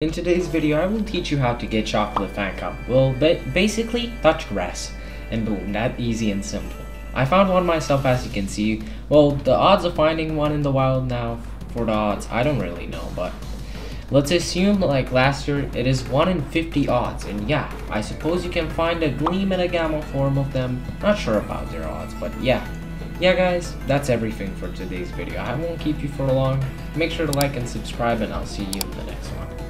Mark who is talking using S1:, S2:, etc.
S1: In today's video, I will teach you how to get chocolate Phancub. Well, ba basically, touch grass, and boom, that easy and simple. I found one myself as you can see. Well, the odds of finding one in the wild now, for the odds, I don't really know, but let's assume like last year, it is 1 in 50 odds, and yeah, I suppose you can find a gleam and a gamma form of them. Not sure about their odds, but yeah. Yeah guys, that's everything for today's video. I won't keep you for long. Make sure to like and subscribe, and I'll see you in the next one.